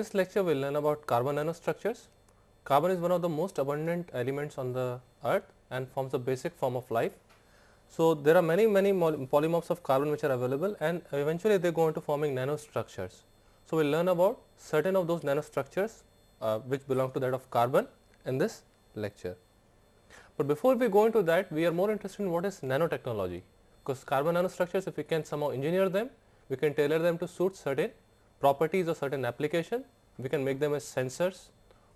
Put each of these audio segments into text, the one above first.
This lecture, we will learn about carbon nanostructures. Carbon is one of the most abundant elements on the earth and forms the basic form of life. So, there are many many polymorphs of carbon which are available and eventually they go into forming nanostructures. So, we will learn about certain of those nanostructures uh, which belong to that of carbon in this lecture. But before we go into that, we are more interested in what is nanotechnology because carbon nanostructures if we can somehow engineer them, we can tailor them to suit certain properties of certain application. We can make them as sensors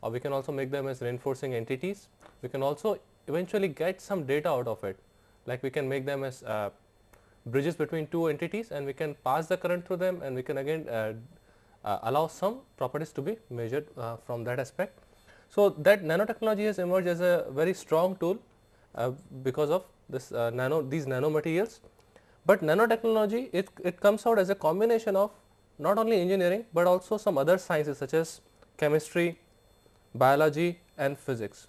or we can also make them as reinforcing entities. We can also eventually get some data out of it like we can make them as uh, bridges between two entities and we can pass the current through them and we can again uh, uh, allow some properties to be measured uh, from that aspect. So, that nanotechnology has emerged as a very strong tool uh, because of this uh, nano these nanomaterials, but nanotechnology it, it comes out as a combination of not only engineering, but also some other sciences such as chemistry, biology and physics.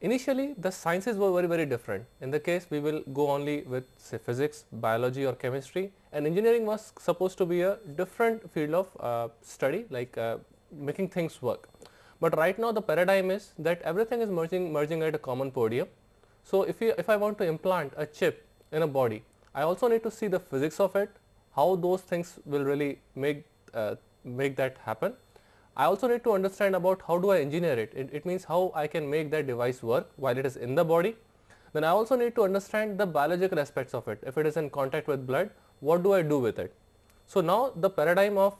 Initially the sciences were very very different. In the case we will go only with say physics, biology or chemistry and engineering was supposed to be a different field of uh, study like uh, making things work. But right now the paradigm is that everything is merging merging at a common podium. So, if, you, if I want to implant a chip in a body, I also need to see the physics of it, how those things will really make, uh, make that happen I also need to understand about how do I engineer it. it. It means how I can make that device work while it is in the body. Then I also need to understand the biological aspects of it. If it is in contact with blood, what do I do with it? So, now the paradigm of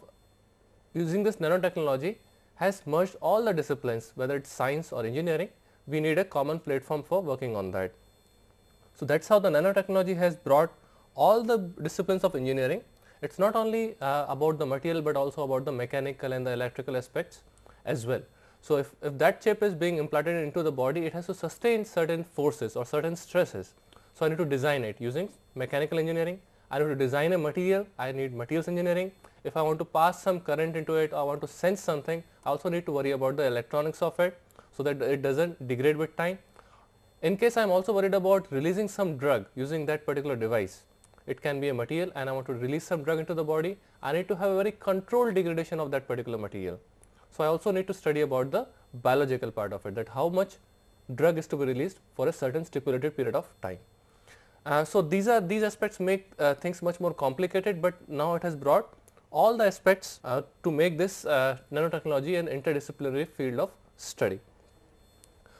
using this nanotechnology has merged all the disciplines whether it is science or engineering, we need a common platform for working on that. So, that is how the nanotechnology has brought all the disciplines of engineering it is not only uh, about the material, but also about the mechanical and the electrical aspects as well. So, if, if that chip is being implanted into the body, it has to sustain certain forces or certain stresses. So, I need to design it using mechanical engineering, I need to design a material, I need materials engineering. If I want to pass some current into it, I want to sense something, I also need to worry about the electronics of it, so that it does not degrade with time. In case I am also worried about releasing some drug using that particular device, it can be a material and I want to release some drug into the body, I need to have a very controlled degradation of that particular material. So, I also need to study about the biological part of it that how much drug is to be released for a certain stipulated period of time. Uh, so, these are these aspects make uh, things much more complicated, but now it has brought all the aspects uh, to make this uh, nanotechnology an interdisciplinary field of study.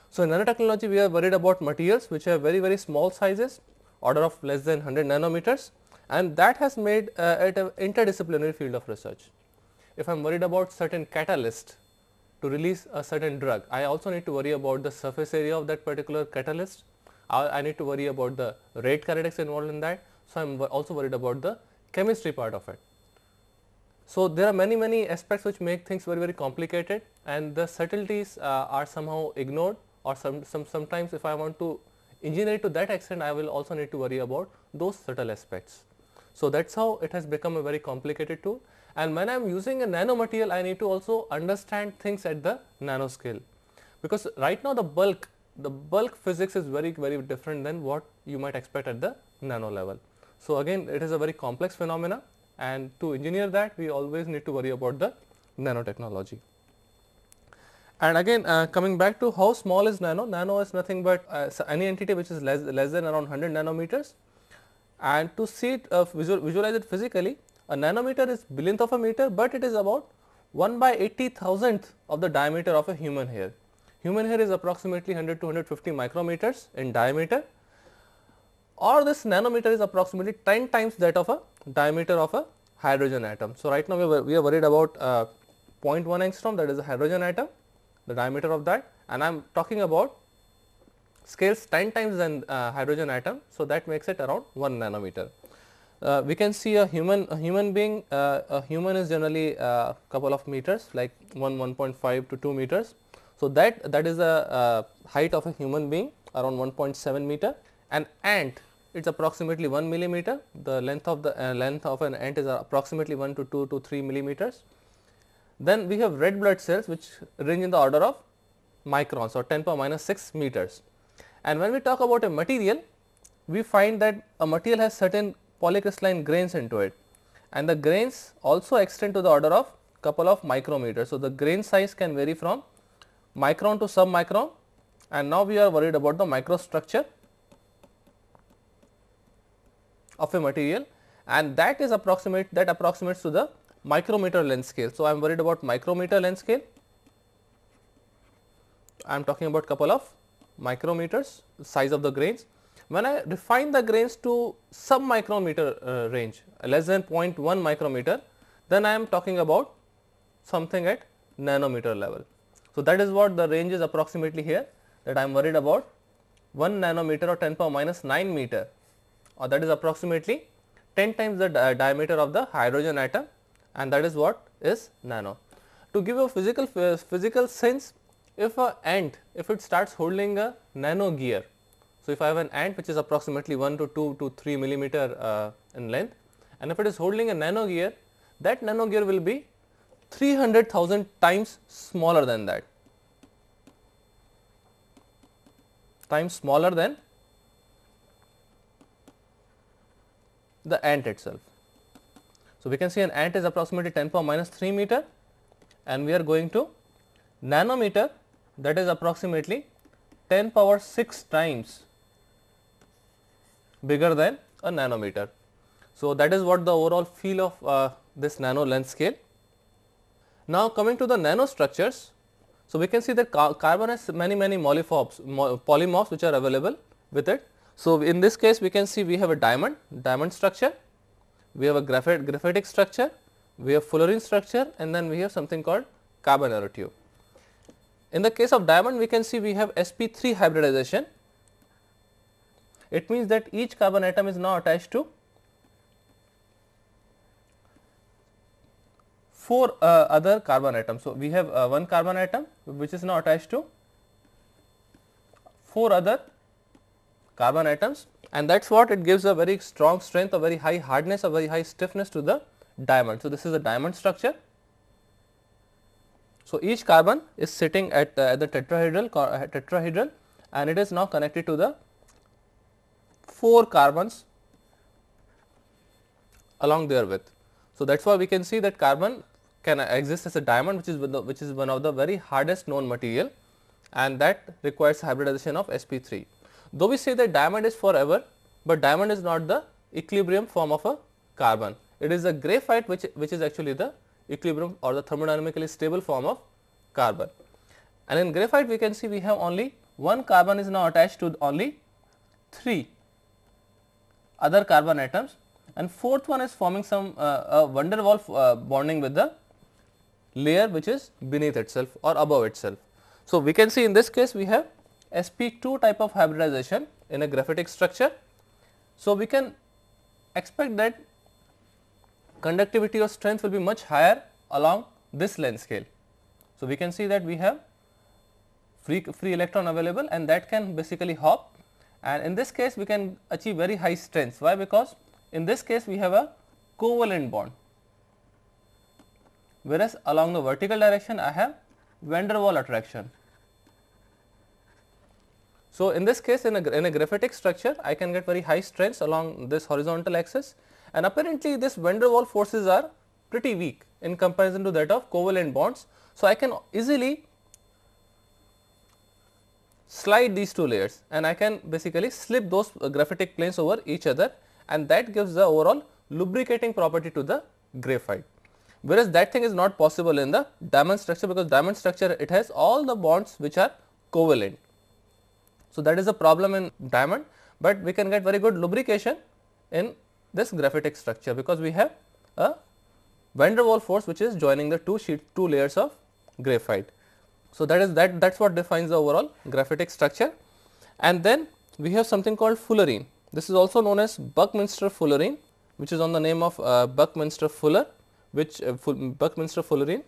So, in nanotechnology we are worried about materials which have very very small sizes order of less than 100 nanometers and that has made uh, it an interdisciplinary field of research. If I am worried about certain catalyst to release a certain drug, I also need to worry about the surface area of that particular catalyst. I, I need to worry about the rate kinetics involved in that. So, I am also worried about the chemistry part of it. So, there are many many aspects which make things very very complicated and the subtleties uh, are somehow ignored or some, some sometimes if I want to engineer to that extent I will also need to worry about those subtle aspects. So, that is how it has become a very complicated tool and when I am using a nanomaterial I need to also understand things at the nanoscale because right now the bulk the bulk physics is very very different than what you might expect at the nano level. So, again it is a very complex phenomena and to engineer that we always need to worry about the nanotechnology. And again uh, coming back to how small is nano, nano is nothing but uh, any entity which is less, less than around 100 nanometers and to see it uh, visual, visualize it physically a nanometer is billionth of a meter, but it is about 1 by 80 thousandth of the diameter of a human hair. Human hair is approximately 100 to 150 micrometers in diameter or this nanometer is approximately 10 times that of a diameter of a hydrogen atom. So, right now we are, we are worried about uh, 0.1 angstrom that is a hydrogen atom the diameter of that and I am talking about scales 10 times than uh, hydrogen atom. So, that makes it around 1 nanometer. Uh, we can see a human a human being uh, a human is generally a uh, couple of meters like 1 1.5 to 2 meters. So, that that is the uh, height of a human being around 1.7 meter and ant it is approximately 1 millimeter the length of the uh, length of an ant is approximately 1 to 2 to 3 millimeters then we have red blood cells which range in the order of microns or 10 power minus 6 meters. And when we talk about a material, we find that a material has certain polycrystalline grains into it and the grains also extend to the order of couple of micrometers. So, the grain size can vary from micron to submicron and now we are worried about the microstructure of a material and that is approximate that approximates to the micrometer length scale. So, I am worried about micrometer length scale. I am talking about couple of micrometers size of the grains. When I refine the grains to sub micrometer uh, range less than 0.1 micrometer then I am talking about something at nanometer level. So, that is what the range is approximately here that I am worried about 1 nanometer or 10 power minus 9 meter or that is approximately 10 times the di diameter of the hydrogen atom and that is what is nano. To give a physical physical sense if a ant if it starts holding a nano gear. So, if I have an ant which is approximately 1 to 2 to 3 millimeter uh, in length and if it is holding a nano gear that nano gear will be 300,000 times smaller than that times smaller than the ant itself. So, we can see an ant is approximately 10 power minus 3 meter and we are going to nanometer that is approximately 10 power 6 times bigger than a nanometer. So, that is what the overall feel of uh, this nano length scale. Now, coming to the nanostructures. So, we can see that car carbon has many many molymorphs, polymorphs which are available with it. So, in this case we can see we have a diamond, diamond structure, we have a graphite, graphitic structure, we have fullerene structure and then we have something called carbon nanotube. In the case of diamond we can see we have sp3 hybridization. It means that each carbon atom is now attached to 4 uh, other carbon atoms. So, we have uh, one carbon atom which is now attached to 4 other carbon atoms and that is what it gives a very strong strength, a very high hardness, a very high stiffness to the diamond. So, this is a diamond structure. So, each carbon is sitting at, uh, at the tetrahedral, tetrahedral and it is now connected to the 4 carbons along there with. So, that is why we can see that carbon can exist as a diamond which is the, which is one of the very hardest known material and that requires hybridization of sp3. Though we say that diamond is forever, but diamond is not the equilibrium form of a carbon. It is a graphite which, which is actually the equilibrium or the thermodynamically stable form of carbon. And in graphite we can see we have only one carbon is now attached to only 3 other carbon atoms and fourth one is forming some uh, a van der uh, bonding with the layer which is beneath itself or above itself. So, we can see in this case we have sp2 type of hybridization in a graphitic structure. So, we can expect that conductivity or strength will be much higher along this length scale. So, we can see that we have free, free electron available and that can basically hop and in this case we can achieve very high strength. Why? Because in this case we have a covalent bond whereas along the vertical direction I have van der Waals attraction. So, in this case in a, in a graphitic structure I can get very high strengths along this horizontal axis and apparently this van der Waals forces are pretty weak in comparison to that of covalent bonds. So, I can easily slide these two layers and I can basically slip those uh, graphitic planes over each other and that gives the overall lubricating property to the graphite. Whereas, that thing is not possible in the diamond structure because diamond structure it has all the bonds which are covalent so, that is a problem in diamond, but we can get very good lubrication in this graphitic structure because we have a van der Waals force which is joining the two sheet two layers of graphite. So, that is that that is what defines the overall graphitic structure and then we have something called fullerene. This is also known as Buckminster fullerene which is on the name of uh, Buckminster Fuller which uh, Buckminster fullerene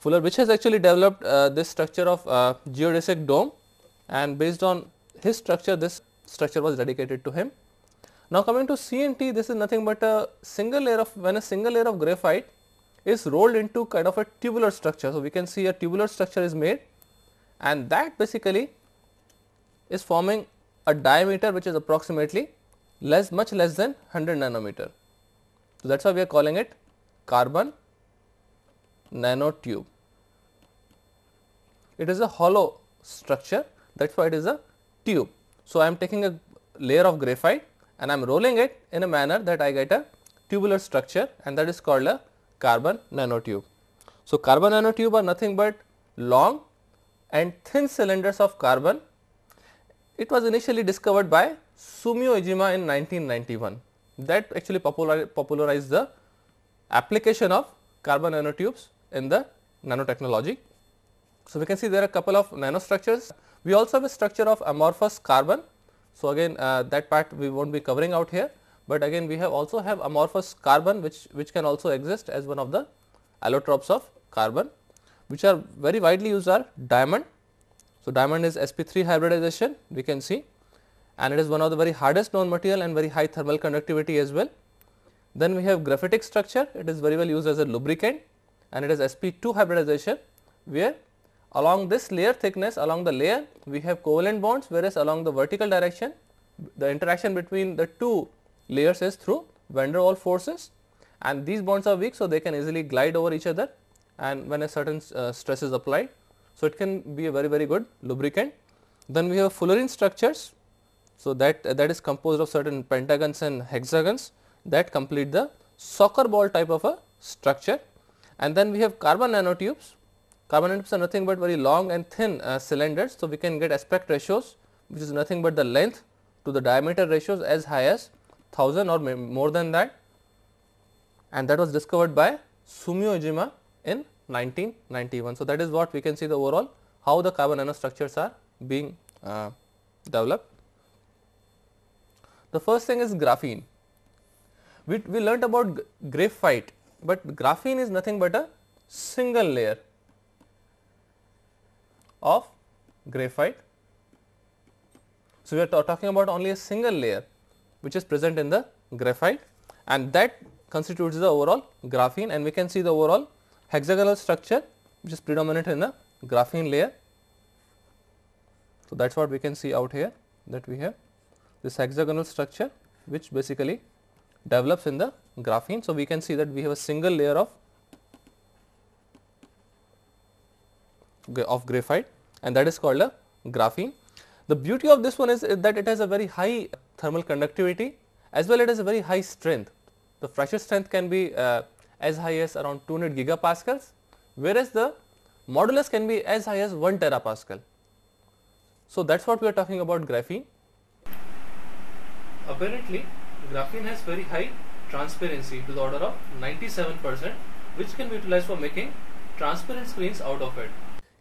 Fuller which has actually developed uh, this structure of uh, geodesic dome and based on his structure this structure was dedicated to him. Now coming to CNT this is nothing but a single layer of when a single layer of graphite is rolled into kind of a tubular structure. So, we can see a tubular structure is made and that basically is forming a diameter which is approximately less much less than 100 nanometer. So, that is why we are calling it carbon nanotube. It is a hollow structure that is why it is a tube. So, I am taking a layer of graphite and I am rolling it in a manner that I get a tubular structure and that is called a carbon nanotube. So, carbon nanotube are nothing but long and thin cylinders of carbon. It was initially discovered by Sumio Iijima in 1991 that actually popular, popularized the application of carbon nanotubes in the nanotechnology. So, we can see there are a couple of nanostructures. We also have a structure of amorphous carbon. So, again uh, that part we will not be covering out here, but again we have also have amorphous carbon which, which can also exist as one of the allotropes of carbon which are very widely used are diamond. So, diamond is sp3 hybridization we can see and it is one of the very hardest known material and very high thermal conductivity as well. Then we have graphitic structure it is very well used as a lubricant and it is sp2 hybridization where along this layer thickness along the layer we have covalent bonds whereas along the vertical direction the interaction between the two layers is through van der Waals forces and these bonds are weak so they can easily glide over each other and when a certain uh, stress is applied. So, it can be a very very good lubricant. Then we have fullerene structures. So, that uh, that is composed of certain pentagons and hexagons that complete the soccer ball type of a structure and then we have carbon nanotubes. Carbon nanotubes are nothing but very long and thin uh, cylinders. So, we can get aspect ratios which is nothing but the length to the diameter ratios as high as 1000 or more than that and that was discovered by Sumio Iijima in 1991. So, that is what we can see the overall how the carbon nanostructures are being uh, developed. The first thing is graphene. We, we learnt about graphite, but graphene is nothing but a single layer of graphite. So, we are talking about only a single layer which is present in the graphite and that constitutes the overall graphene and we can see the overall hexagonal structure which is predominant in the graphene layer. So, that is what we can see out here that we have this hexagonal structure which basically develops in the graphene. So, we can see that we have a single layer of of graphite and that is called a graphene. The beauty of this one is that it has a very high thermal conductivity as well it has a very high strength. The fracture strength can be uh, as high as around 200 gigapascals whereas the modulus can be as high as 1 terapascal. So, that is what we are talking about graphene. Apparently, graphene has very high transparency to the order of 97 percent which can be utilized for making transparent screens out of it.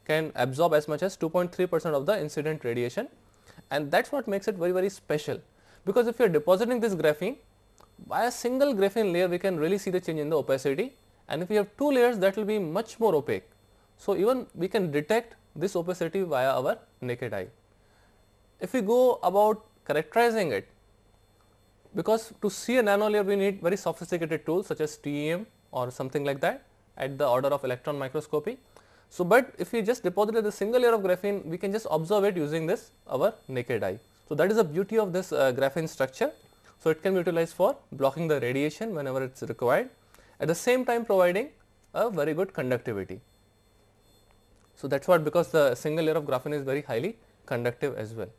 Can absorb as much as 2.3 percent of the incident radiation and that is what makes it very very special because if you are depositing this graphene by a single graphene layer we can really see the change in the opacity and if we have two layers that will be much more opaque. So, even we can detect this opacity via our naked eye. If we go about characterizing it because to see a nano layer we need very sophisticated tools such as TEM or something like that at the order of electron microscopy. So, but if we just deposit a single layer of graphene we can just observe it using this our naked eye. So, that is the beauty of this uh, graphene structure. So, it can be utilized for blocking the radiation whenever it is required at the same time providing a very good conductivity. So, that is what because the single layer of graphene is very highly conductive as well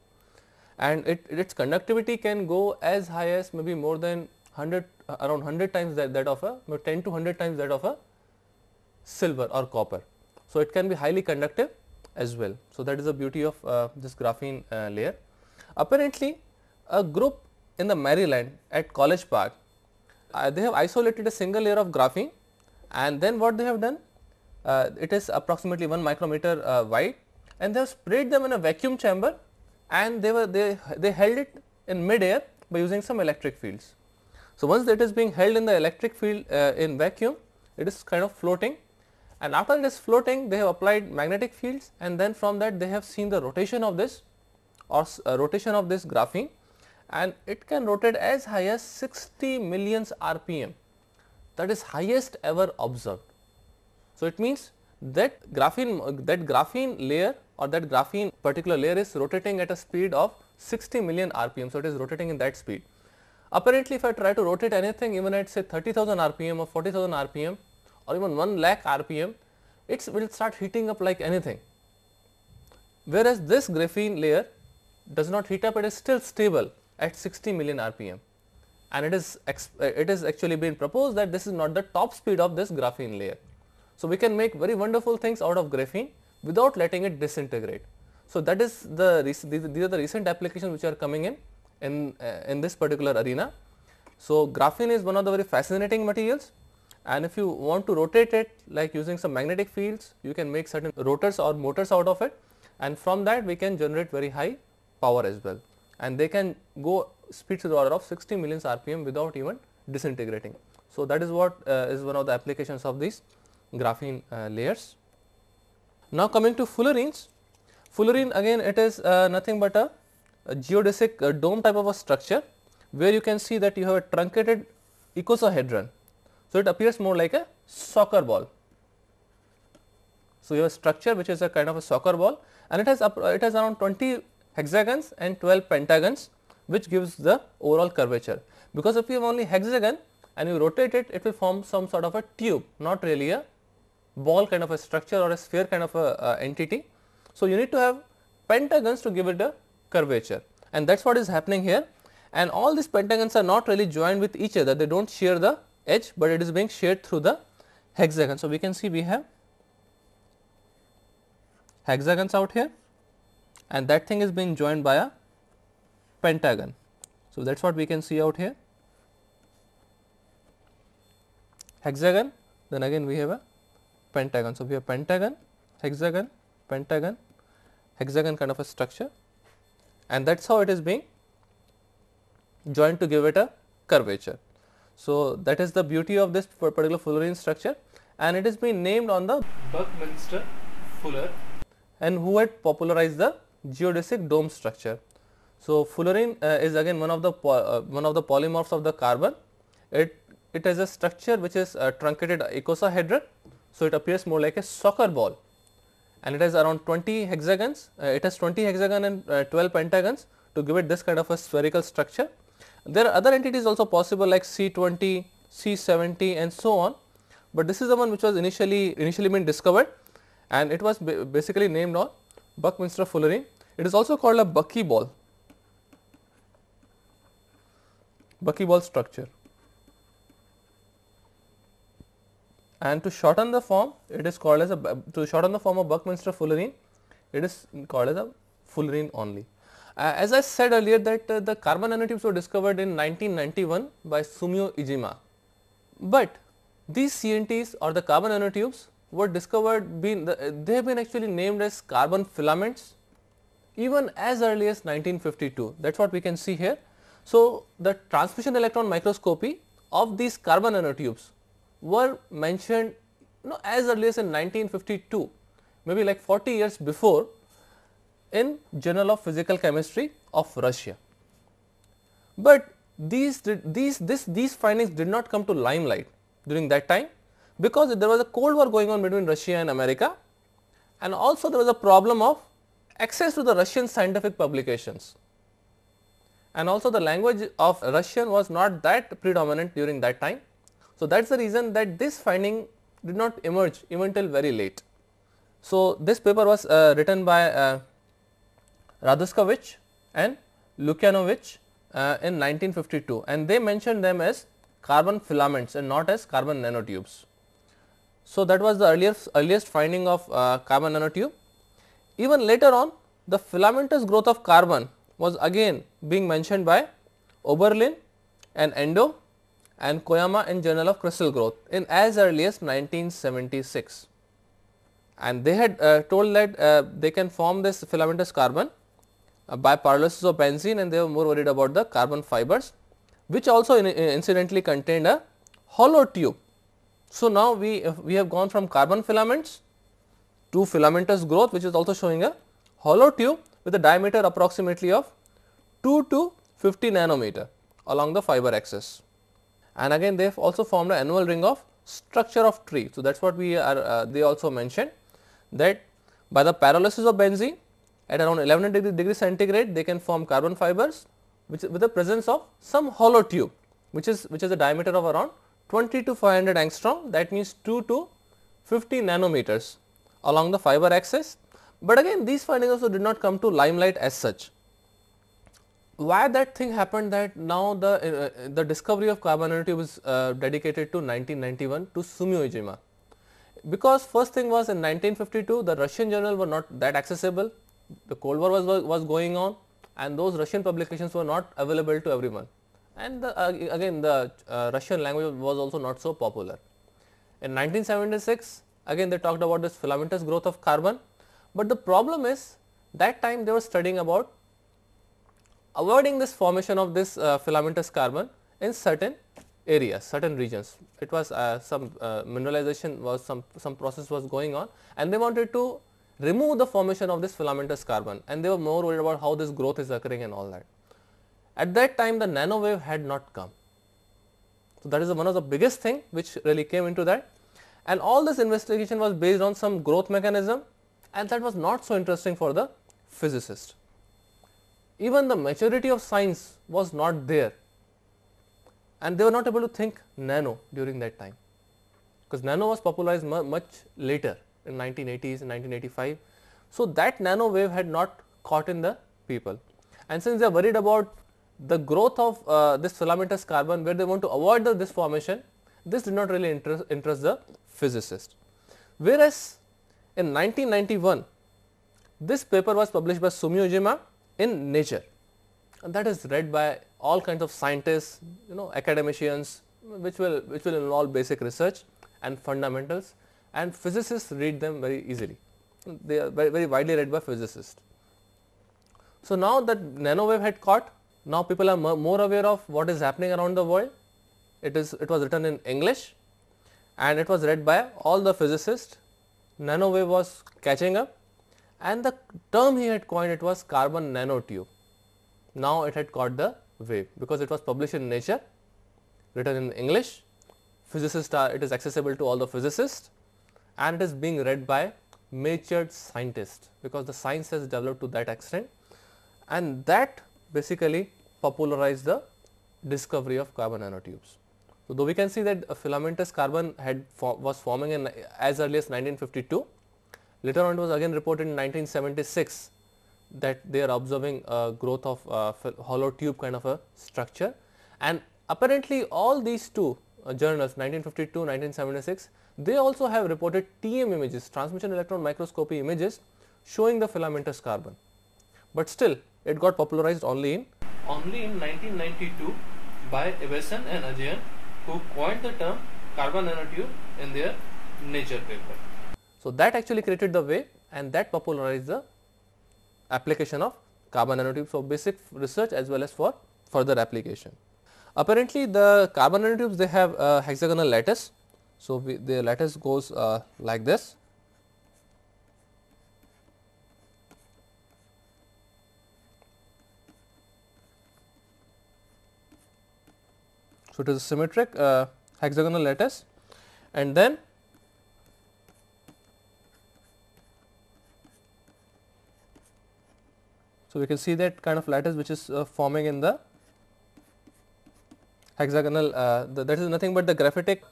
and it, its conductivity can go as high as maybe more than 100 around 100 times that, that of a 10 to 100 times that of a silver or copper. So, it can be highly conductive as well. So, that is the beauty of uh, this graphene uh, layer. Apparently, a group in the Maryland at College Park, uh, they have isolated a single layer of graphene and then what they have done, uh, it is approximately 1 micrometer uh, wide and they have sprayed them in a vacuum chamber and they were they, they held it in mid air by using some electric fields. So, once that is being held in the electric field uh, in vacuum, it is kind of floating and after this floating they have applied magnetic fields and then from that they have seen the rotation of this or uh, rotation of this graphene and it can rotate as high as 60 millions rpm that is highest ever observed. So, it means that graphene that graphene layer or that graphene particular layer is rotating at a speed of 60 million rpm. So, it is rotating in that speed. Apparently, if I try to rotate anything even at say 30,000 rpm or 40,000 rpm or even 1 lakh rpm, it will start heating up like anything. Whereas this graphene layer does not heat up, it is still stable at 60 million rpm and it is it is actually been proposed that this is not the top speed of this graphene layer. So, we can make very wonderful things out of graphene without letting it disintegrate. So, that is the these, are the recent applications which are coming in in, uh, in this particular arena. So, graphene is one of the very fascinating materials and if you want to rotate it like using some magnetic fields, you can make certain rotors or motors out of it and from that we can generate very high power as well and they can go speed to the order of 60 millions rpm without even disintegrating. So, that is what uh, is one of the applications of these graphene uh, layers. Now, coming to fullerenes, fullerene again it is uh, nothing but a, a geodesic uh, dome type of a structure where you can see that you have a truncated icosahedron. So, it appears more like a soccer ball. So, you have a structure which is a kind of a soccer ball and it has up, it has around 20 hexagons and 12 pentagons which gives the overall curvature. Because if you have only hexagon and you rotate it, it will form some sort of a tube, not really a ball kind of a structure or a sphere kind of a uh, entity. So, you need to have pentagons to give it a curvature and that is what is happening here and all these pentagons are not really joined with each other, they do not share the edge, but it is being shared through the hexagon. So, we can see we have hexagons out here and that thing is being joined by a pentagon. So, that is what we can see out here hexagon then again we have a pentagon. So, we have pentagon, hexagon, pentagon, hexagon kind of a structure and that is how it is being joined to give it a curvature. So, that is the beauty of this particular fullerene structure and it has been named on the Buckminster Fuller and who had popularized the geodesic dome structure. So, fullerene uh, is again one of the uh, one of the polymorphs of the carbon. It it has a structure which is a truncated icosahedron. So, it appears more like a soccer ball and it has around 20 hexagons. Uh, it has 20 hexagon and uh, 12 pentagons to give it this kind of a spherical structure. There are other entities also possible like C20, C70 and so on, but this is the one which was initially initially been discovered and it was basically named on Buckminster fullerene. It is also called a buckyball, buckyball structure. And to shorten the form, it is called as a to shorten the form of Buckminster fullerene, it is called as a fullerene only. Uh, as I said earlier that uh, the carbon nanotubes were discovered in 1991 by Sumio Iijima, but these CNTs or the carbon nanotubes were discovered been the, they have been actually named as carbon filaments even as early as 1952 that is what we can see here. So, the transmission electron microscopy of these carbon nanotubes were mentioned you know, as early as in 1952 maybe like 40 years before in Journal of Physical Chemistry of Russia. But these these this these findings did not come to limelight during that time because there was a cold war going on between Russia and America and also there was a problem of access to the Russian scientific publications and also the language of Russian was not that predominant during that time. So, that is the reason that this finding did not emerge even till very late. So, this paper was uh, written by uh, Radushkevich and Lukyanovich uh, in 1952 and they mentioned them as carbon filaments and not as carbon nanotubes. So, that was the earliest, earliest finding of uh, carbon nanotube. Even later on the filamentous growth of carbon was again being mentioned by Oberlin and Endo and Koyama in Journal of Crystal Growth in as early as 1976. And they had uh, told that uh, they can form this filamentous carbon by pyrolysis of benzene and they were more worried about the carbon fibers which also in, incidentally contained a hollow tube. So, now we, we have gone from carbon filaments to filamentous growth which is also showing a hollow tube with a diameter approximately of 2 to 50 nanometer along the fiber axis. And again they have also formed an annual ring of structure of tree. So, that is what we are uh, they also mentioned that by the pyrolysis of benzene at around 11 degree, centigrade they can form carbon fibers which with the presence of some hollow tube which is which is a diameter of around 20 to 500 angstrom that means 2 to 50 nanometers along the fiber axis. But again these findings also did not come to limelight as such. Why that thing happened that now the, uh, the discovery of carbon nanotube is uh, dedicated to 1991 to Sumio Iijima. Because first thing was in 1952 the Russian journal were not that accessible, the cold war was, was, going on and those Russian publications were not available to everyone and the, uh, again the uh, Russian language was also not so popular. In 1976 again they talked about this filamentous growth of carbon, but the problem is that time they were studying about avoiding this formation of this uh, filamentous carbon in certain areas, certain regions. It was uh, some uh, mineralization was some, some process was going on and they wanted to remove the formation of this filamentous carbon and they were more worried about how this growth is occurring and all that. At that time the nanowave had not come. So, that is one of the biggest thing which really came into that and all this investigation was based on some growth mechanism and that was not so interesting for the physicist. Even the maturity of science was not there and they were not able to think nano during that time because nano was popularized mu much later in 1980s and 1985. So, that nano wave had not caught in the people and since they are worried about the growth of uh, this filamentous carbon where they want to avoid the, this formation, this did not really interest, interest the physicist. Whereas, in 1991, this paper was published by Sumio Iijima in Nature and that is read by all kinds of scientists, you know academicians which will which will involve basic research and fundamentals and physicists read them very easily. They are very, very widely read by physicists. So, now that nanowave had caught now people are more aware of what is happening around the world. It is it was written in English and it was read by all the physicists. Nanowave was catching up and the term he had coined it was carbon nanotube. Now it had caught the wave because it was published in Nature, written in English. Physicists are it is accessible to all the physicists and it is being read by matured scientists because the science has developed to that extent and that basically popularized the discovery of carbon nanotubes. So, though we can see that filamentous carbon had for, was forming in as early as 1952, later on it was again reported in 1976 that they are observing a growth of uh, hollow tube kind of a structure and apparently all these two uh, journals 1952 1976 they also have reported TM images transmission electron microscopy images showing the filamentous carbon but still it got popularized only in only in 1992 by Ebbesen and Ajayan who coined the term carbon nanotube in their nature paper. So, that actually created the way and that popularized the application of carbon nanotubes for basic research as well as for further application. Apparently, the carbon nanotubes they have a hexagonal lattice. So, we, the lattice goes uh, like this. So, it is a symmetric uh, hexagonal lattice. And then So, we can see that kind of lattice which is uh, forming in the hexagonal uh, the, that is nothing but the graphitic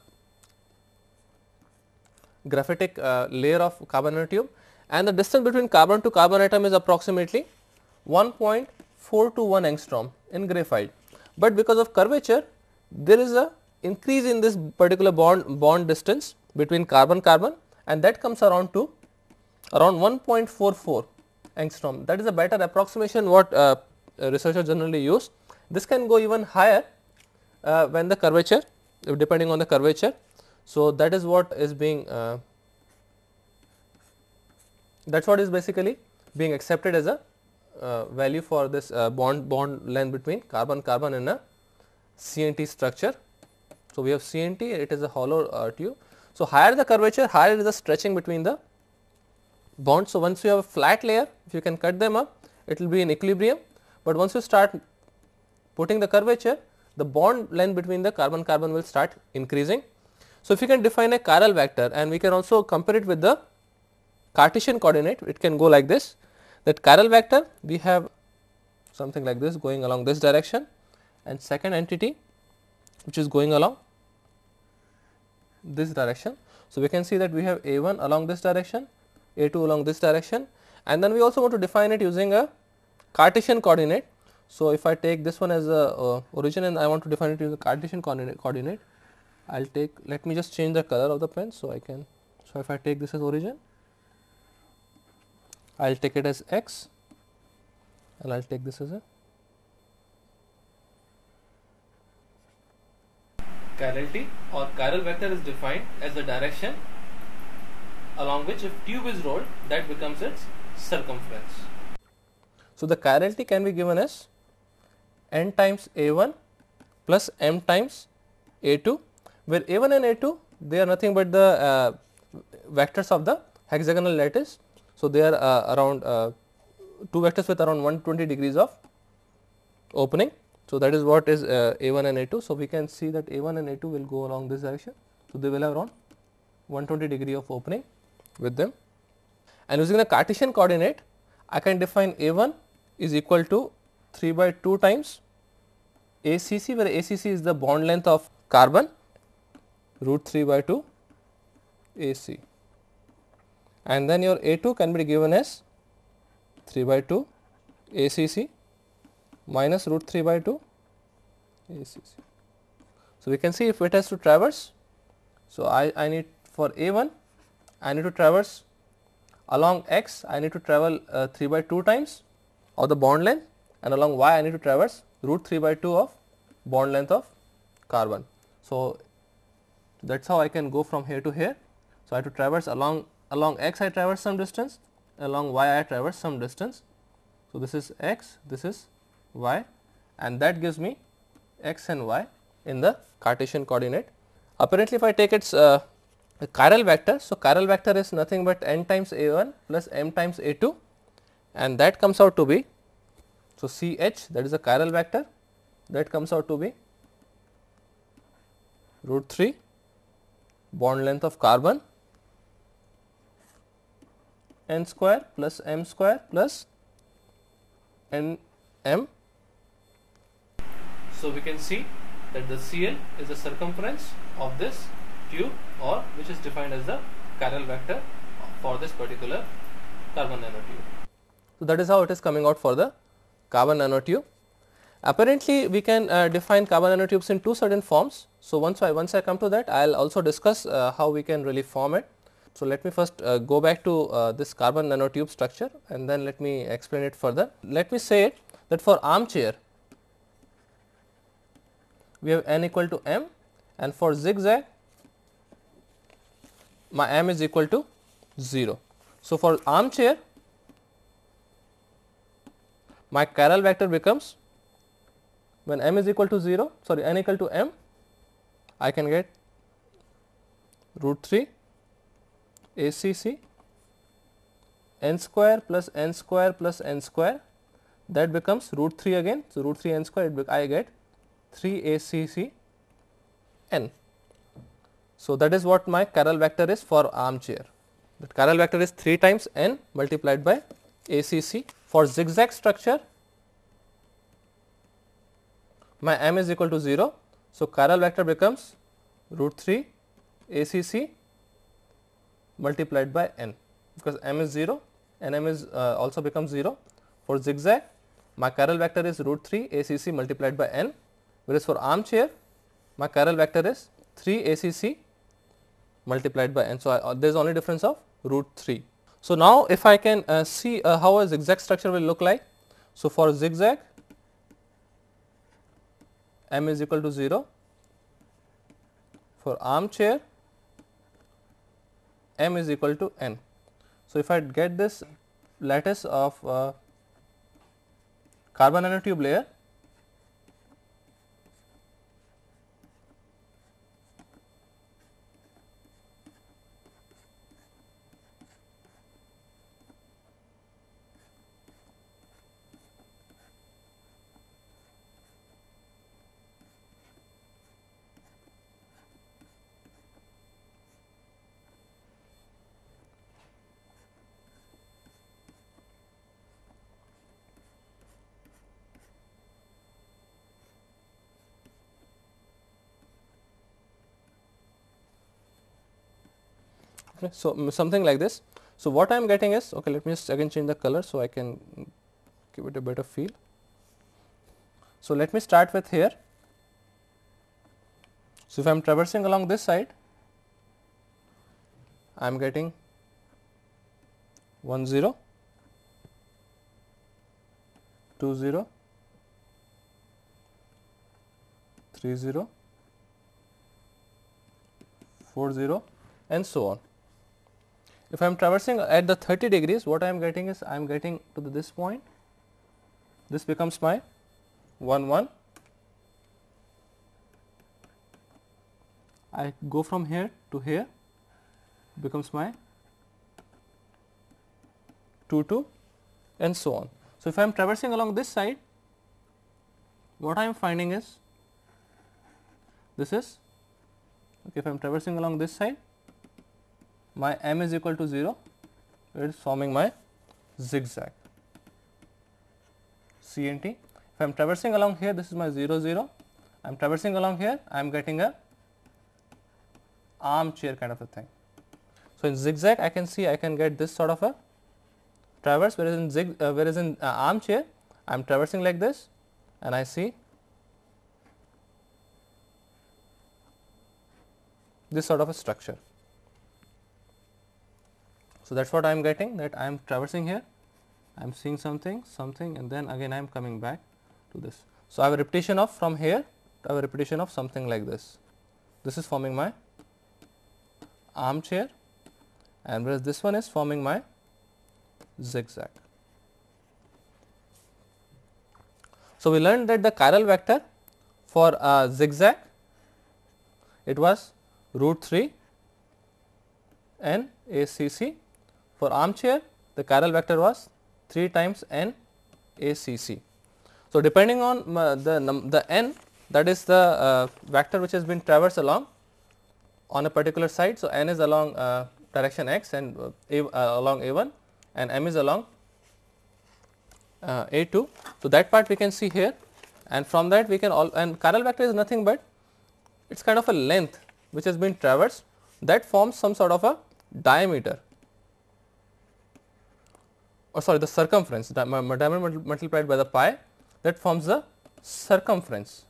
graphitic uh, layer of carbon nanotube and the distance between carbon to carbon atom is approximately 1.4 to 1 angstrom in graphite, but because of curvature there is a increase in this particular bond bond distance between carbon carbon and that comes around to around 1.44 angstrom. That is a better approximation what uh, researchers generally use. This can go even higher uh, when the curvature depending on the curvature so that is what is being uh, that is what is basically being accepted as a uh, value for this uh, bond bond length between carbon carbon in a CNT structure. So, we have CNT it is a hollow uh, tube. So, higher the curvature higher is the stretching between the bonds. So, once you have a flat layer if you can cut them up it will be in equilibrium, but once you start putting the curvature the bond length between the carbon carbon will start increasing. So, if you can define a chiral vector and we can also compare it with the Cartesian coordinate it can go like this that chiral vector we have something like this going along this direction and second entity which is going along this direction. So, we can see that we have A 1 along this direction, A 2 along this direction and then we also want to define it using a Cartesian coordinate. So, if I take this one as a uh, origin and I want to define it using Cartesian coordinate, coordinate I will take let me just change the color of the pen. So, I can so if I take this as origin I will take it as x and I will take this as a chirality or chiral vector is defined as the direction along which if tube is rolled that becomes its circumference. So, the chirality can be given as n times a1 plus m times a2 where a1 and a2 they are nothing but the uh, vectors of the hexagonal lattice. So, they are uh, around uh, two vectors with around 120 degrees of opening. So, that is what is uh, a1 and a2. So, we can see that a1 and a2 will go along this direction. So, they will have around 120 degree of opening with them and using the Cartesian coordinate I can define a1 is equal to 3 by 2 times ACC where ACC is the bond length of carbon root 3 by 2 AC and then your A2 can be given as 3 by 2 ACC minus root 3 by 2 ACC. So, we can see if it has to traverse. So, I, I need for A1 I need to traverse along x I need to travel uh, 3 by 2 times of the bond length and along y I need to traverse root 3 by 2 of bond length of carbon. So, that is how I can go from here to here. So, I have to traverse along along x I traverse some distance along y I traverse some distance. So, this is x this is y and that gives me x and y in the Cartesian coordinate. Apparently, if I take its uh, chiral vector, so chiral vector is nothing but n times a 1 plus m times a 2 and that comes out to be, so C h that is a chiral vector that comes out to be root 3 bond length of carbon n square plus m square plus n m. So, we can see that the CL is the circumference of this tube or which is defined as the chiral vector for this particular carbon nanotube. So, that is how it is coming out for the carbon nanotube. Apparently, we can uh, define carbon nanotubes in two certain forms. So, once I once I come to that I will also discuss uh, how we can really form it. So, let me first uh, go back to uh, this carbon nanotube structure and then let me explain it further. Let me say it that for armchair we have n equal to m and for zigzag my m is equal to 0. So, for armchair my chiral vector becomes when m is equal to 0 sorry n equal to m I can get root 3 ACC n square plus n square plus n square that becomes root 3 again. So, root 3 n square I get 3 ACC n. So, that is what my chiral vector is for armchair. The chiral vector is 3 times n multiplied by ACC. For zigzag structure, my m is equal to 0. So, chiral vector becomes root 3 ACC multiplied by n because m is 0 and m is uh, also becomes 0. For zigzag, my chiral vector is root 3 ACC multiplied by n whereas for armchair, my chiral vector is 3 ACC multiplied by n. So, uh, there is only difference of root 3. So, now if I can uh, see uh, how a zigzag structure will look like. So, for zigzag m is equal to 0, for armchair m is equal to n. So, if I get this lattice of uh, carbon nanotube layer Okay. So, something like this. So, what I am getting is okay let me just again change the color. So, I can give it a better feel. So, let me start with here. So, if I am traversing along this side I am getting 1 0 2 0 3 0 4 0 and so on. If I am traversing at the 30 degrees what I am getting is I am getting to this point this becomes my 1 1 I go from here to here becomes my 2 2 and so on. So, if I am traversing along this side what I am finding is this is okay, if I am traversing along this side my m is equal to 0 it is forming my zigzag CNT. If I am traversing along here this is my 0 0 I am traversing along here I am getting a armchair kind of a thing. So, in zigzag I can see I can get this sort of a traverse whereas in zig uh, whereas in uh, armchair I am traversing like this and I see this sort of a structure. So, that is what I am getting that I am traversing here, I am seeing something, something and then again I am coming back to this. So, I have a repetition of from here I have a repetition of something like this. This is forming my armchair and whereas this one is forming my zigzag. So, we learned that the chiral vector for a zigzag it was root 3 n a c c. For armchair the chiral vector was 3 times n a c c. So, depending on uh, the, the n that is the uh, vector which has been traversed along on a particular side. So, n is along uh, direction x and uh, a, uh, along a 1 and m is along uh, a 2. So, that part we can see here and from that we can all and chiral vector is nothing but it is kind of a length which has been traversed that forms some sort of a diameter or oh, sorry the circumference diameter multiplied by the pi that forms the circumference.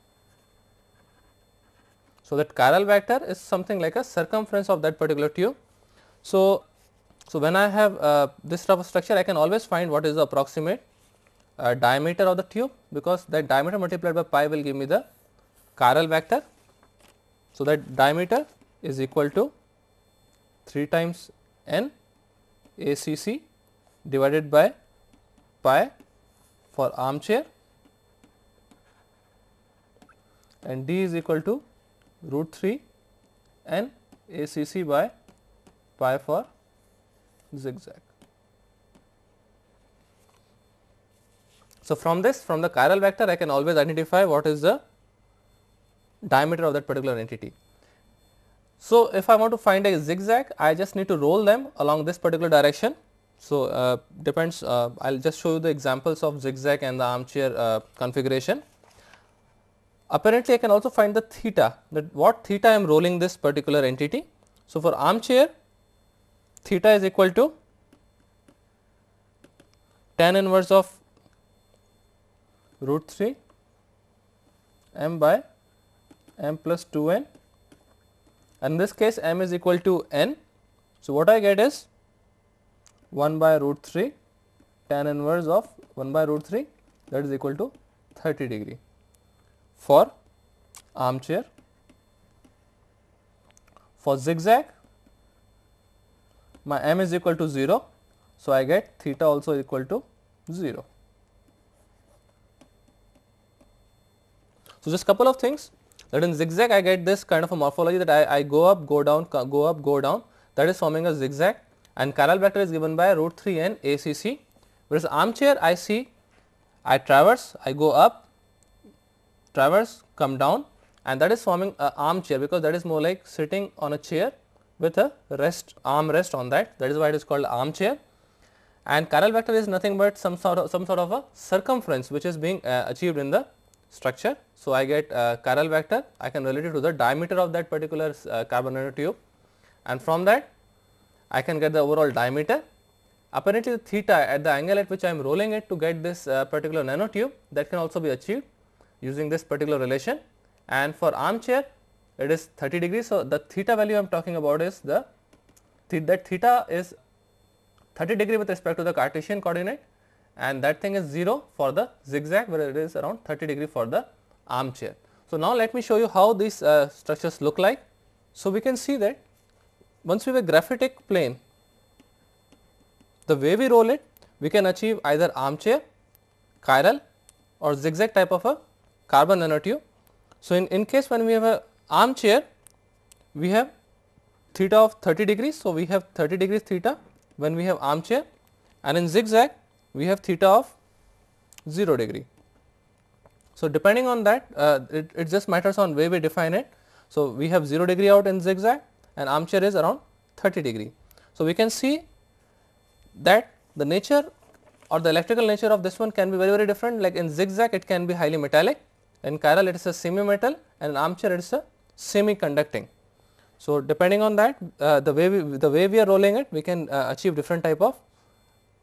So, that chiral vector is something like a circumference of that particular tube. So, so when I have uh, this type of structure I can always find what is the approximate uh, diameter of the tube because that diameter multiplied by pi will give me the chiral vector. So, that diameter is equal to 3 times n ACC divided by pi for armchair and d is equal to root 3 and ACC by pi for zigzag. So, from this from the chiral vector I can always identify what is the diameter of that particular entity. So, if I want to find a zigzag I just need to roll them along this particular direction. So, uh, depends uh, I will just show you the examples of zigzag and the armchair uh, configuration. Apparently, I can also find the theta that what theta I am rolling this particular entity. So, for armchair theta is equal to tan inverse of root 3 m by m plus 2 n and in this case m is equal to n. So, what I get is 1 by root 3 tan inverse of 1 by root 3 that is equal to 30 degree for armchair. For zigzag my m is equal to 0. So, I get theta also equal to 0. So, just couple of things that in zigzag I get this kind of a morphology that I, I go up, go down, go up, go down that is forming a zigzag and chiral vector is given by root 3 n ACC whereas armchair I see I traverse, I go up, traverse, come down and that is forming a armchair because that is more like sitting on a chair with a rest arm rest on that. That is why it is called armchair. And chiral vector is nothing but some sort of some sort of a circumference which is being uh, achieved in the structure. So, I get uh, chiral vector. I can relate it to the diameter of that particular uh, carbon nanotube. And from that I can get the overall diameter. Apparently, the theta at the angle at which I am rolling it to get this uh, particular nanotube that can also be achieved using this particular relation and for armchair it is 30 degrees. So, the theta value I am talking about is the th that theta is 30 degree with respect to the Cartesian coordinate and that thing is 0 for the zigzag where it is around 30 degree for the armchair. So, now let me show you how these uh, structures look like. So, we can see that once we have a graphitic plane, the way we roll it, we can achieve either armchair, chiral or zigzag type of a carbon nanotube. So, in, in case when we have a armchair, we have theta of 30 degrees. So, we have 30 degrees theta when we have armchair and in zigzag we have theta of 0 degree. So, depending on that uh, it, it just matters on way we define it. So, we have 0 degree out in zigzag and armchair is around 30 degree. So, we can see that the nature or the electrical nature of this one can be very very different like in zigzag it can be highly metallic, in chiral it is a semi metal and in armchair it is a semi conducting. So, depending on that uh, the way we the way we are rolling it we can uh, achieve different type of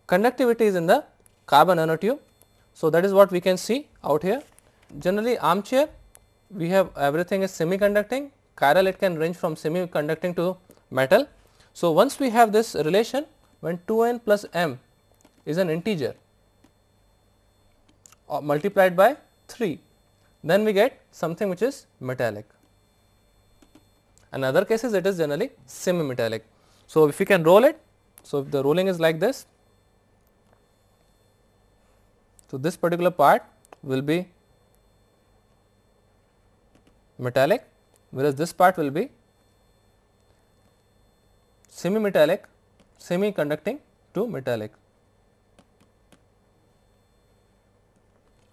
conductivities in the carbon nanotube. So, that is what we can see out here. Generally armchair we have everything is semi-conducting, chiral it can range from semi-conducting to metal. So, once we have this relation when 2n plus m is an integer uh, multiplied by 3, then we get something which is metallic. In other cases it is generally semi-metallic. So, if we can roll it, so if the rolling is like this, so this particular part will be metallic whereas this part will be semi metallic semi conducting to metallic.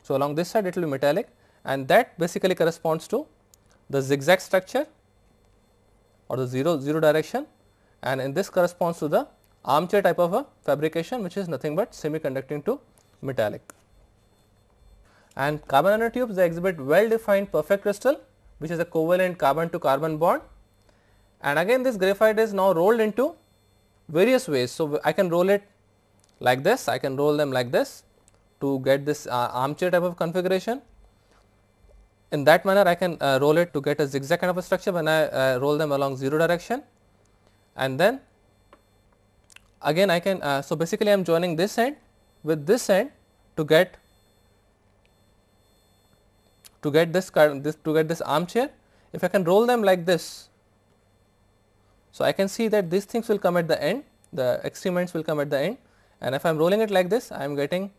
So, along this side it will be metallic and that basically corresponds to the zigzag structure or the 0 0 direction and in this corresponds to the armchair type of a fabrication which is nothing but semi conducting to metallic. And carbon nanotubes they exhibit well defined perfect crystal which is a covalent carbon to carbon bond and again this graphite is now rolled into various ways. So, I can roll it like this, I can roll them like this to get this uh, armchair type of configuration. In that manner I can uh, roll it to get a zigzag kind of a structure when I uh, roll them along 0 direction and then again I can, uh, so basically I am joining this end with this end to get to get this, this to get this armchair if I can roll them like this. So, I can see that these things will come at the end the extreme ends will come at the end and if I am rolling it like this I am getting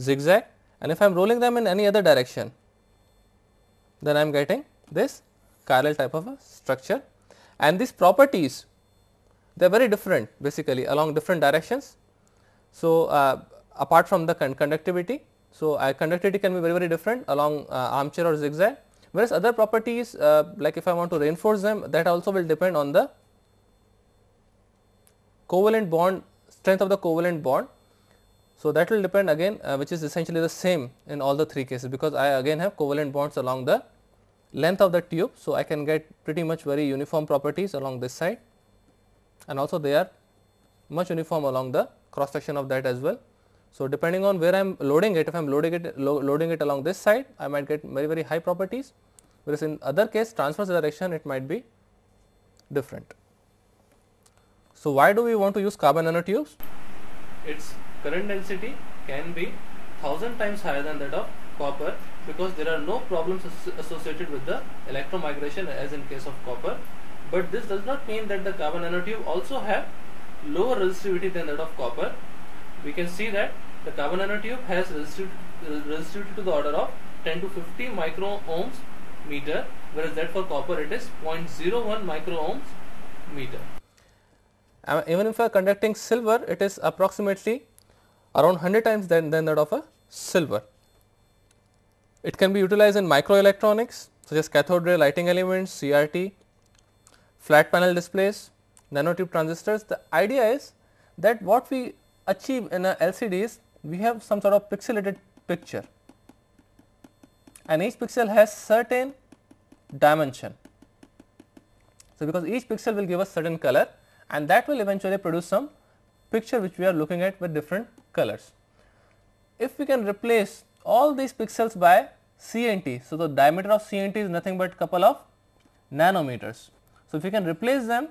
zigzag and if I am rolling them in any other direction then I am getting this chiral type of a structure and these properties they are very different basically along different directions. So, uh, apart from the con conductivity so, uh, conductivity can be very very different along uh, armchair or zigzag whereas other properties uh, like if I want to reinforce them that also will depend on the covalent bond strength of the covalent bond. So, that will depend again uh, which is essentially the same in all the three cases because I again have covalent bonds along the length of the tube. So, I can get pretty much very uniform properties along this side and also they are much uniform along the cross section of that as well. So, depending on where I am loading it, if I am loading it lo loading it along this side, I might get very very high properties, whereas in other case transverse direction it might be different. So, why do we want to use carbon nanotubes? Its current density can be 1000 times higher than that of copper because there are no problems associated with the electromigration as in case of copper. But this does not mean that the carbon nanotube also have lower resistivity than that of copper we can see that the carbon nanotube has resistivity to the order of 10 to 50 micro ohms meter whereas that for copper it is 0.01 micro ohms meter. Uh, even if are conducting silver it is approximately around 100 times than, than that of a silver. It can be utilized in microelectronics such as cathode ray lighting elements, CRT, flat panel displays, nanotube transistors. The idea is that what we achieve in a LCDs we have some sort of pixelated picture and each pixel has certain dimension. So, because each pixel will give us certain color and that will eventually produce some picture which we are looking at with different colors. If we can replace all these pixels by CNT, so the diameter of CNT is nothing but couple of nanometers. So, if we can replace them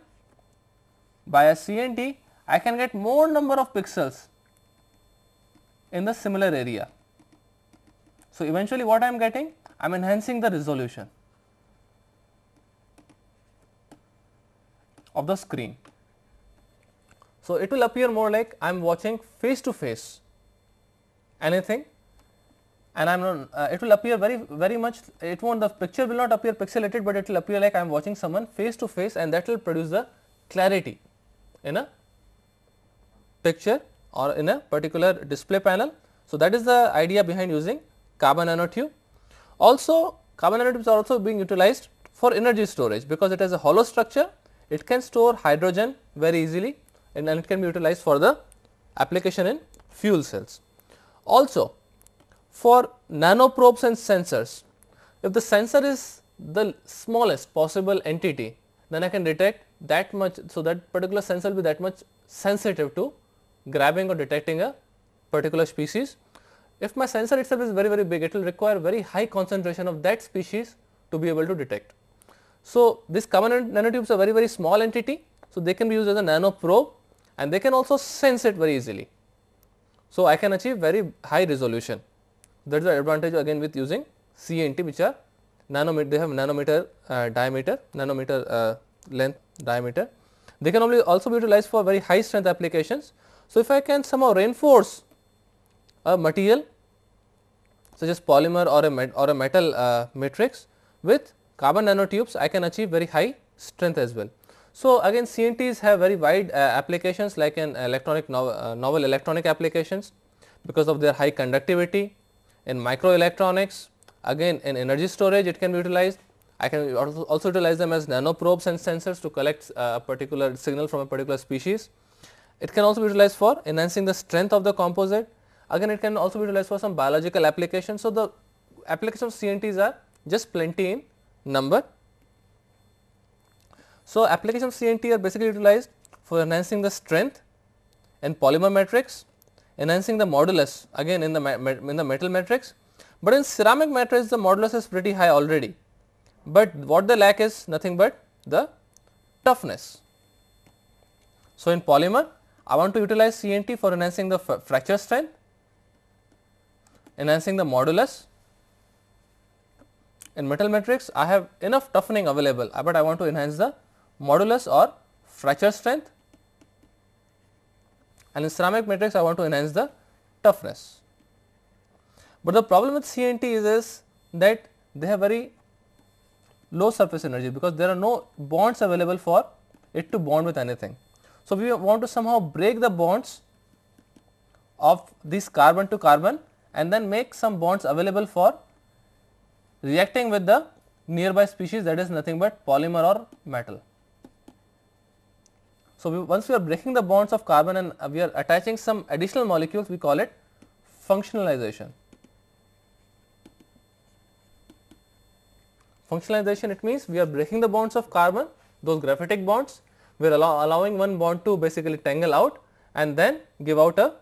by a CNT, I can get more number of pixels in the similar area. So, eventually what I am getting? I am enhancing the resolution of the screen. So, it will appear more like I am watching face to face anything and I am not, uh, it will appear very very much it won't the picture will not appear pixelated, but it will appear like I am watching someone face to face and that will produce the clarity in a picture or in a particular display panel. So, that is the idea behind using carbon nanotube. Also carbon nanotubes are also being utilized for energy storage because it has a hollow structure, it can store hydrogen very easily and, it can be utilized for the application in fuel cells. Also for nanoprobes and sensors, if the sensor is the smallest possible entity, then I can detect that much. So, that particular sensor will be that much sensitive to grabbing or detecting a particular species. If my sensor itself is very very big, it will require very high concentration of that species to be able to detect. So, this carbon nanotubes are very very small entity. So, they can be used as a nano probe and they can also sense it very easily. So, I can achieve very high resolution that is the advantage again with using CNT which are nanometer they have nanometer uh, diameter nanometer uh, length diameter. They can only also be utilized for very high strength applications. So, if I can somehow reinforce a material such as polymer or a or a metal uh, matrix with carbon nanotubes I can achieve very high strength as well. So, again CNTs have very wide uh, applications like in electronic novel, uh, novel electronic applications because of their high conductivity in microelectronics again in energy storage it can be utilized. I can also, also utilize them as nano probes and sensors to collect uh, a particular signal from a particular species. It can also be utilized for enhancing the strength of the composite again it can also be utilized for some biological applications. So, the applications of CNTs are just plenty in number so, applications of CNT are basically utilized for enhancing the strength in polymer matrix, enhancing the modulus again in the in the metal matrix, but in ceramic matrix the modulus is pretty high already, but what they lack is nothing but the toughness. So, in polymer I want to utilize CNT for enhancing the fracture strength, enhancing the modulus. In metal matrix I have enough toughening available, but I want to enhance the modulus or fracture strength and in ceramic matrix I want to enhance the toughness. But the problem with CNT is, is that they have very low surface energy because there are no bonds available for it to bond with anything. So, we want to somehow break the bonds of this carbon to carbon and then make some bonds available for reacting with the nearby species that is nothing but polymer or metal. So, we, once we are breaking the bonds of carbon and we are attaching some additional molecules, we call it functionalization. Functionalization it means we are breaking the bonds of carbon, those graphitic bonds, we are allow, allowing one bond to basically tangle out and then give out a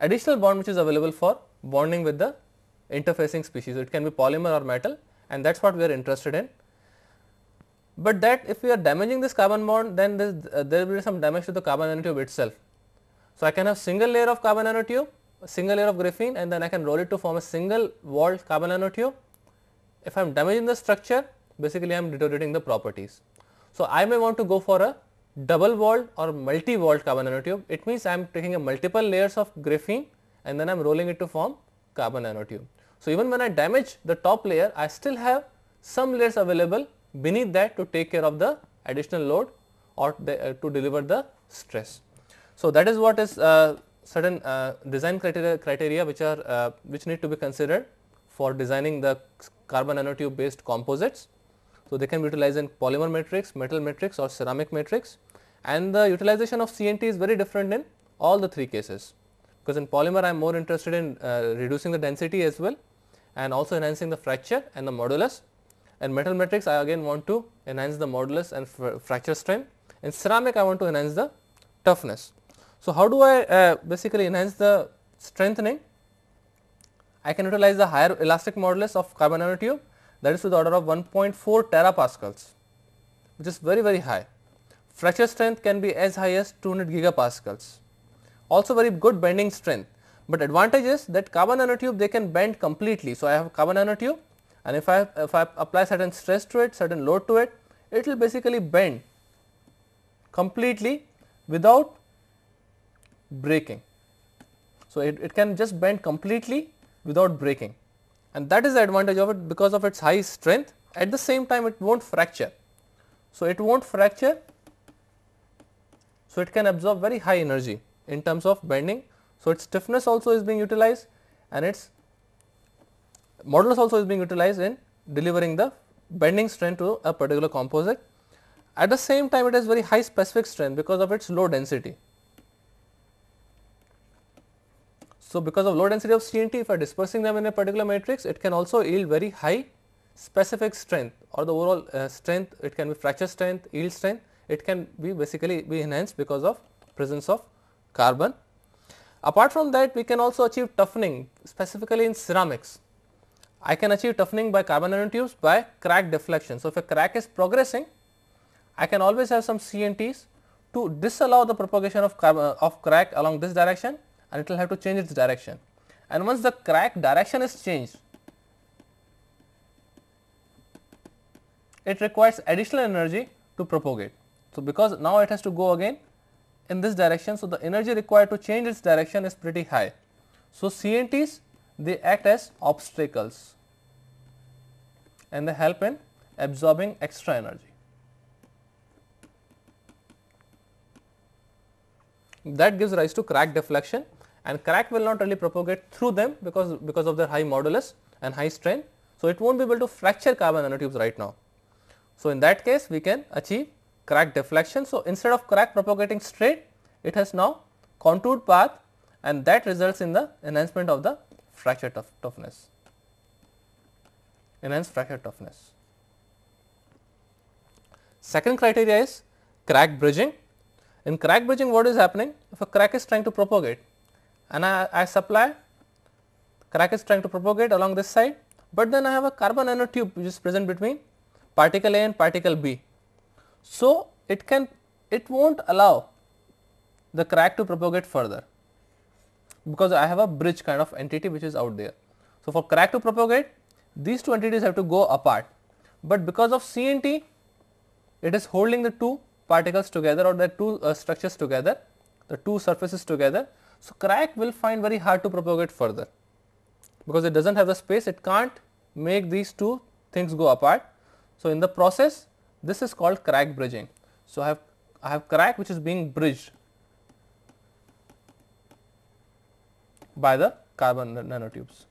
additional bond which is available for bonding with the interfacing species. It can be polymer or metal and that is what we are interested in but that if we are damaging this carbon bond then uh, there will be some damage to the carbon nanotube itself. So, I can have single layer of carbon nanotube, single layer of graphene and then I can roll it to form a single walled carbon nanotube. If I am damaging the structure basically I am deteriorating the properties. So, I may want to go for a double walled or multi walled carbon nanotube. It means I am taking a multiple layers of graphene and then I am rolling it to form carbon nanotube. So, even when I damage the top layer I still have some layers available beneath that to take care of the additional load or the, uh, to deliver the stress. So, that is what is uh, certain uh, design criteria, criteria which are uh, which need to be considered for designing the carbon nanotube based composites. So, they can be utilized in polymer matrix, metal matrix or ceramic matrix and the utilization of CNT is very different in all the three cases because in polymer I am more interested in uh, reducing the density as well and also enhancing the fracture and the modulus and metal matrix I again want to enhance the modulus and fr fracture strength. In ceramic I want to enhance the toughness. So, how do I uh, basically enhance the strengthening? I can utilize the higher elastic modulus of carbon nanotube that is to the order of 1.4 terapascals which is very very high. Fracture strength can be as high as 200 gigapascals. Also very good bending strength, but advantage is that carbon nanotube they can bend completely. So, I have carbon nanotube and if I if I apply certain stress to it, certain load to it, it will basically bend completely without breaking. So, it, it can just bend completely without breaking and that is the advantage of it because of its high strength at the same time it will not fracture. So, it will not fracture, so it can absorb very high energy in terms of bending. So, its stiffness also is being utilized and its modulus also is being utilized in delivering the bending strength to a particular composite. At the same time it has very high specific strength because of its low density. So, because of low density of CNT if I dispersing them in a particular matrix it can also yield very high specific strength or the overall uh, strength it can be fracture strength, yield strength it can be basically be enhanced because of presence of carbon. Apart from that we can also achieve toughening specifically in ceramics. I can achieve toughening by carbon nanotubes by crack deflection. So, if a crack is progressing I can always have some CNTs to disallow the propagation of carbon, of crack along this direction and it will have to change its direction. And once the crack direction is changed, it requires additional energy to propagate. So, because now it has to go again in this direction. So, the energy required to change its direction is pretty high. So, CNTs they act as obstacles and they help in absorbing extra energy. That gives rise to crack deflection and crack will not really propagate through them because, because of their high modulus and high strain. So, it will not be able to fracture carbon nanotubes right now. So, in that case we can achieve crack deflection. So, instead of crack propagating straight it has now contoured path and that results in the enhancement of the fracture tough, toughness, enhanced fracture toughness. Second criteria is crack bridging. In crack bridging what is happening if a crack is trying to propagate and I, I supply. Crack is trying to propagate along this side, but then I have a carbon nanotube which is present between particle A and particle B. So, it can it will not allow the crack to propagate further. Because I have a bridge kind of entity which is out there. So, for crack to propagate these two entities have to go apart, but because of CNT it is holding the two particles together or the two uh, structures together, the two surfaces together so, crack will find very hard to propagate further because it does not have the space it can't make these two things go apart. So, in the process this is called crack bridging. So, I have I have crack which is being bridged by the carbon nanotubes.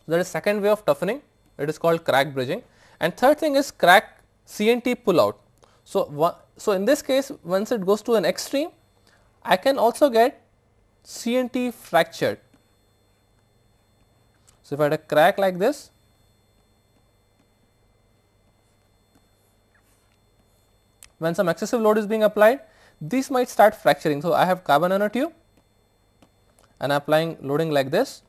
So, That is second way of toughening it is called crack bridging and third thing is crack CNT pull out. So, so in this case once it goes to an extreme I can also get CNT fractured. So, if I had a crack like this when some excessive load is being applied these might start fracturing. So, I have carbon nanotube and applying loading like this.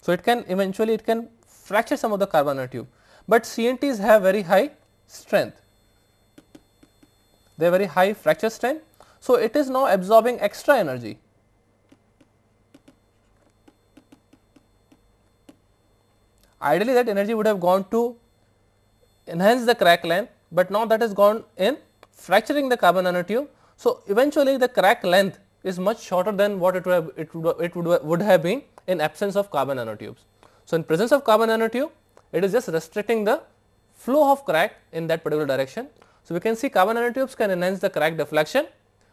So, it can eventually it can fracture some of the carbon nanotube but CNTs have very high strength. They are very high fracture strength. So, it is now absorbing extra energy. Ideally that energy would have gone to enhance the crack length, but now that has gone in fracturing the carbon nanotube. So, eventually the crack length is much shorter than what it would have, it would, it would, would have been in absence of carbon nanotubes. So, in presence of carbon nanotube it is just restricting the flow of crack in that particular direction. So, we can see carbon nanotubes can enhance the crack deflection,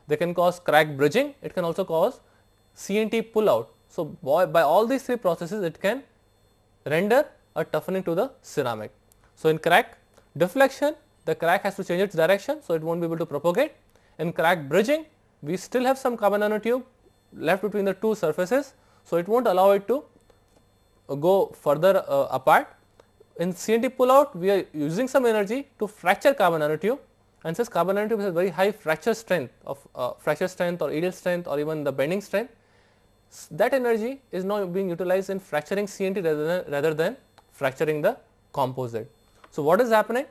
they can cause crack bridging, it can also cause CNT pull out. So, by, by all these three processes it can render a toughening to the ceramic. So, in crack deflection the crack has to change its direction, so it will not be able to propagate. In crack bridging we still have some carbon nanotube left between the two surfaces, so it will not allow it to go further uh, apart. In CNT pull out, we are using some energy to fracture carbon nanotube and since carbon nanotube has very high fracture strength of uh, fracture strength or yield strength or even the bending strength, that energy is now being utilized in fracturing CNT rather than, rather than fracturing the composite. So, what is happening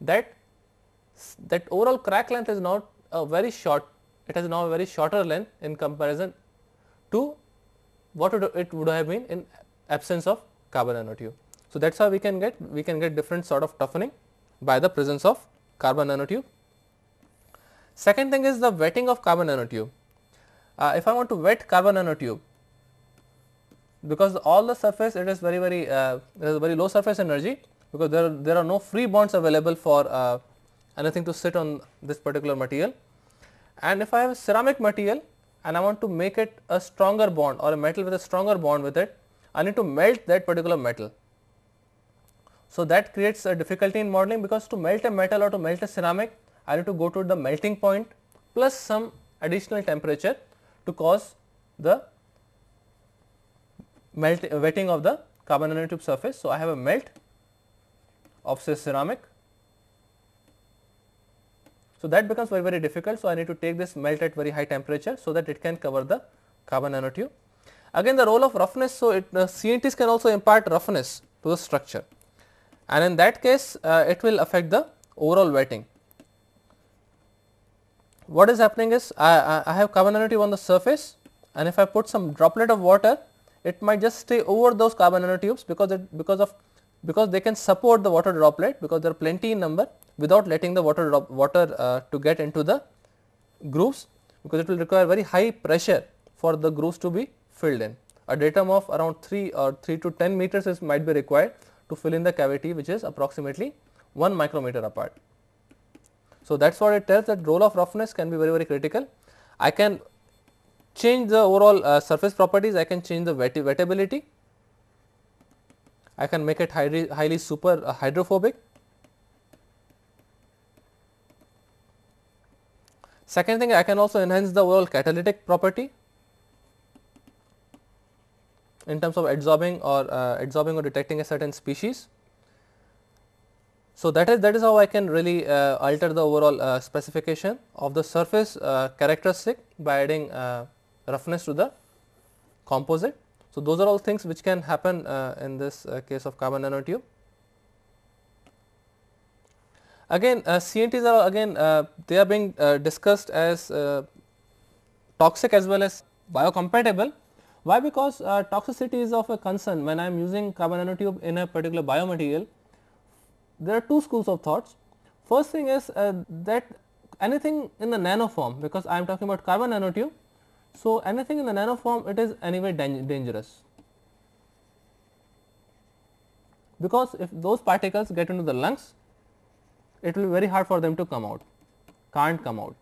that that overall crack length is now a very short, it has now a very shorter length in comparison to what it would have been in absence of carbon nanotube. So, that is how we can get we can get different sort of toughening by the presence of carbon nanotube. Second thing is the wetting of carbon nanotube. Uh, if I want to wet carbon nanotube because all the surface it is very very uh, very low surface energy because there there are no free bonds available for uh, anything to sit on this particular material and if I have a ceramic material and I want to make it a stronger bond or a metal with a stronger bond with it I need to melt that particular metal so, that creates a difficulty in modeling because to melt a metal or to melt a ceramic I need to go to the melting point plus some additional temperature to cause the melt wetting of the carbon nanotube surface. So, I have a melt of say ceramic. So, that becomes very very difficult. So, I need to take this melt at very high temperature so that it can cover the carbon nanotube. Again the role of roughness. So, it uh, CNTs can also impart roughness to the structure and in that case uh, it will affect the overall wetting. What is happening is I, I have carbon on the surface and if I put some droplet of water it might just stay over those carbon nanotubes because it because of because they can support the water droplet because there are plenty in number without letting the water drop water uh, to get into the grooves because it will require very high pressure for the grooves to be filled in. A datum of around 3 or 3 to 10 meters is might be required to fill in the cavity which is approximately 1 micrometer apart. So, that is what it tells that role of roughness can be very very critical. I can change the overall uh, surface properties, I can change the wet wettability, I can make it highly, highly super uh, hydrophobic. Second thing I can also enhance the overall catalytic property in terms of adsorbing or uh, adsorbing or detecting a certain species. So, that is that is how I can really uh, alter the overall uh, specification of the surface uh, characteristic by adding uh, roughness to the composite. So, those are all things which can happen uh, in this case of carbon nanotube. Again CNTs are again they are being discussed as toxic as well as biocompatible why? Because uh, toxicity is of a concern when I am using carbon nanotube in a particular biomaterial. There are two schools of thoughts. First thing is uh, that anything in the nano form because I am talking about carbon nanotube. So, anything in the nano form it is anyway dangerous because if those particles get into the lungs it will be very hard for them to come out, can't come out.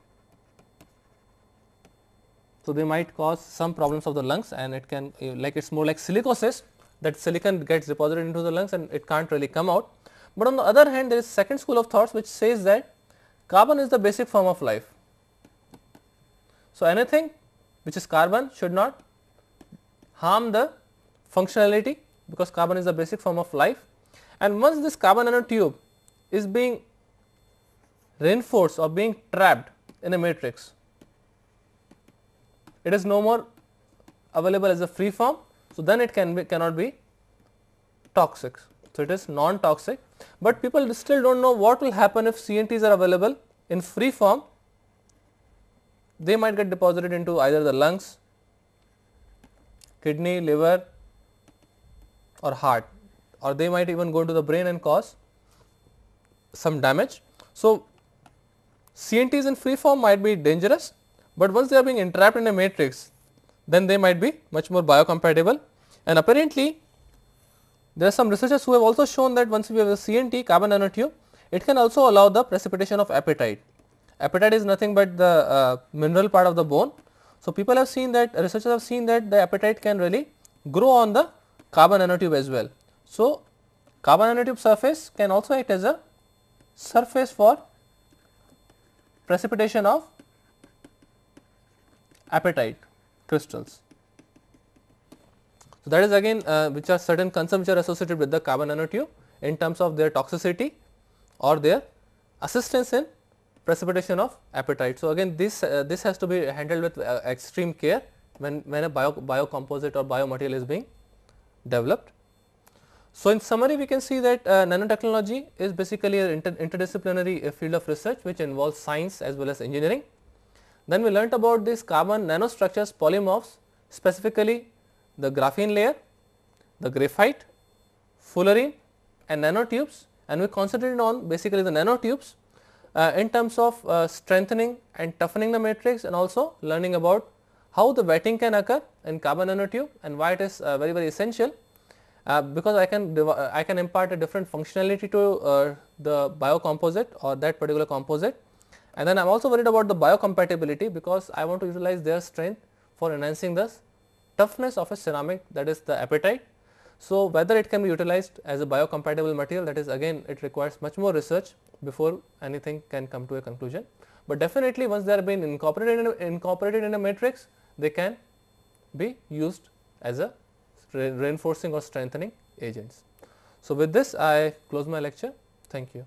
So, they might cause some problems of the lungs and it can uh, like it is more like silicosis that silicon gets deposited into the lungs and it can't really come out. But on the other hand there is second school of thoughts which says that carbon is the basic form of life. So, anything which is carbon should not harm the functionality because carbon is the basic form of life and once this carbon nanotube is being reinforced or being trapped in a matrix it is no more available as a free form. So, then it can be cannot be toxic. So, it is non toxic, but people still do not know what will happen if CNTs are available in free form. They might get deposited into either the lungs, kidney, liver or heart or they might even go to the brain and cause some damage. So, CNTs in free form might be dangerous but once they are being entrapped in a matrix then they might be much more biocompatible and apparently there are some researchers who have also shown that once we have a CNT carbon nanotube it can also allow the precipitation of apatite. Apatite is nothing but the uh, mineral part of the bone. So, people have seen that researchers have seen that the apatite can really grow on the carbon nanotube as well. So, carbon nanotube surface can also act as a surface for precipitation of apatite crystals. So, that is again uh, which are certain concerns which are associated with the carbon nanotube in terms of their toxicity or their assistance in precipitation of apatite. So, again this uh, this has to be handled with uh, extreme care when, when a bio, biocomposite or biomaterial is being developed. So, in summary we can see that uh, nanotechnology is basically an inter interdisciplinary uh, field of research which involves science as well as engineering. Then we learnt about this carbon nanostructures polymorphs specifically the graphene layer, the graphite, fullerene and nanotubes. And we concentrated on basically the nanotubes uh, in terms of uh, strengthening and toughening the matrix and also learning about how the wetting can occur in carbon nanotube and why it is uh, very very essential. Uh, because I can uh, I can impart a different functionality to uh, the biocomposite or that particular composite and then I am also worried about the biocompatibility because I want to utilize their strength for enhancing the toughness of a ceramic that is the apatite. So, whether it can be utilized as a biocompatible material that is again it requires much more research before anything can come to a conclusion. But definitely once they are being incorporated in a, incorporated in a matrix they can be used as a reinforcing or strengthening agents. So, with this I close my lecture. Thank you.